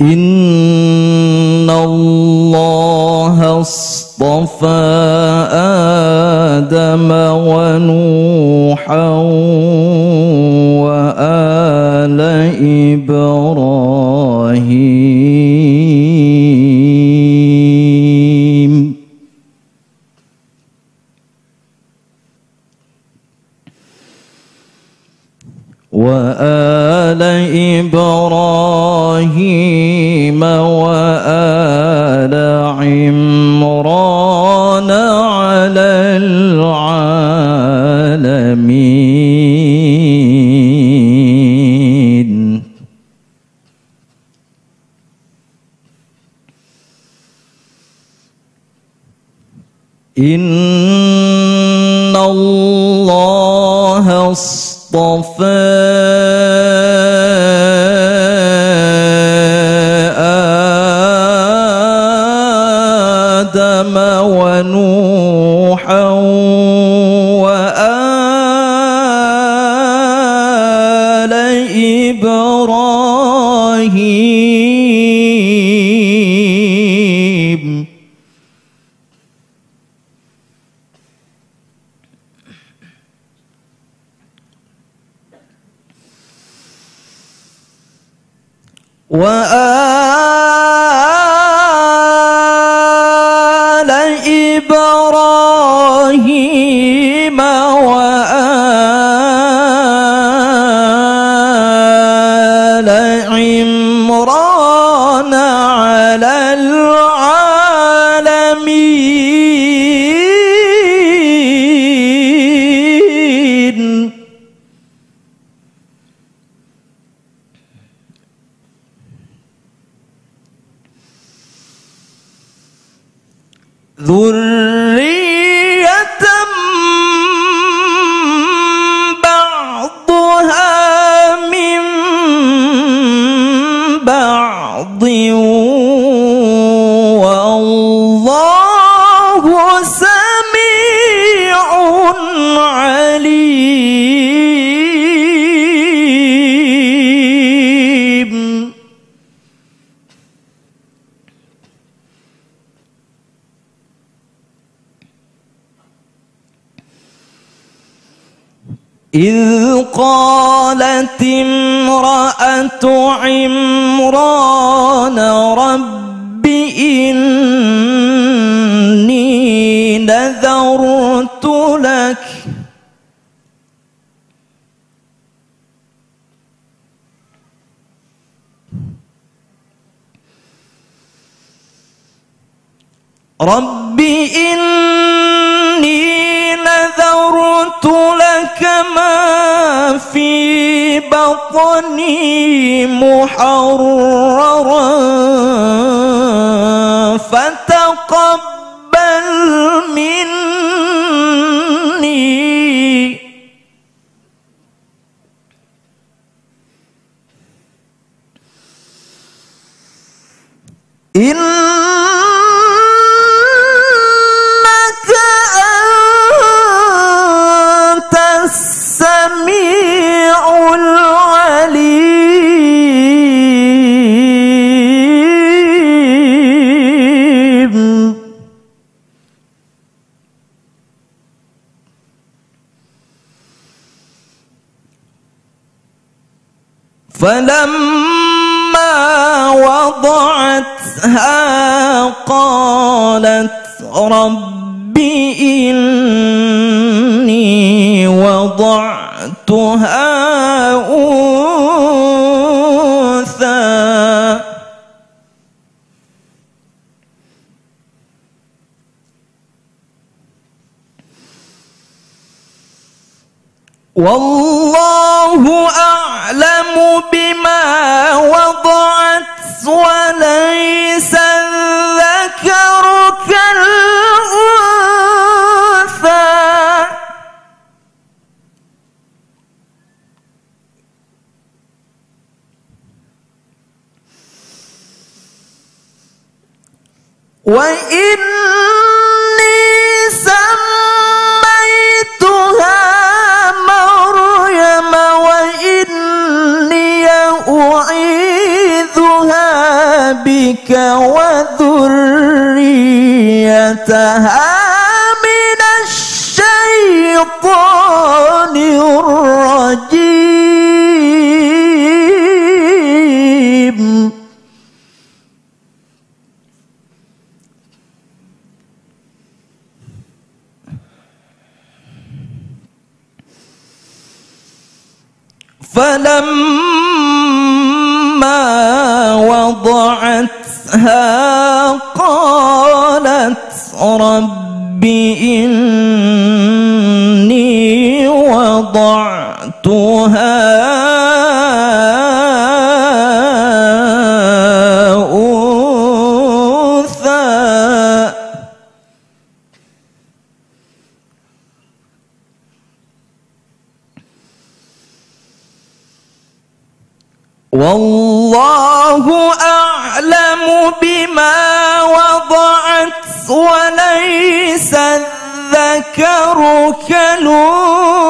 إن الله اصطفى آدم ونوحا وآل إبراهيم وآل إبراهيم إن الله اصطفى آدم ونوحا وآل إبراهيم وآل إبراهيم وآل عمران ذرية بعضها من بعض إذ قالت امرأة عمران رب إني نذرت لك. رب إني في بطني محررا فتقبل مني. إنك فلما وضعتها قالت رب إني وضعتها أنثى. والله أعلم بما وضعت وليس وإني بك وذريتها من الشيطان الرجيم. فلما وضعتها قالت رب إني وضعتها أنثى. والله أعلم بما وضعت وليس الذكر كالأنثى.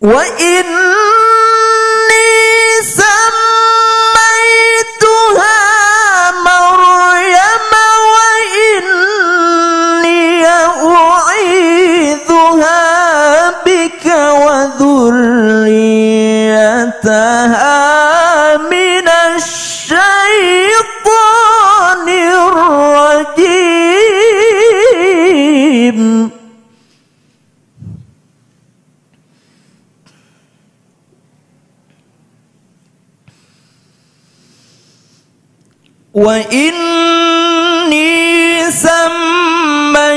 وإني وإني سميتها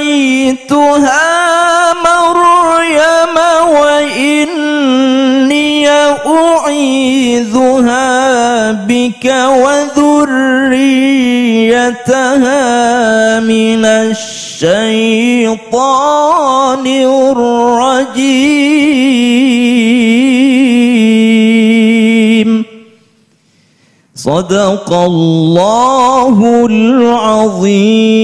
مريم وإني أعيذها بك وذريتها من الشيطان الرجيم صدق الله العظيم.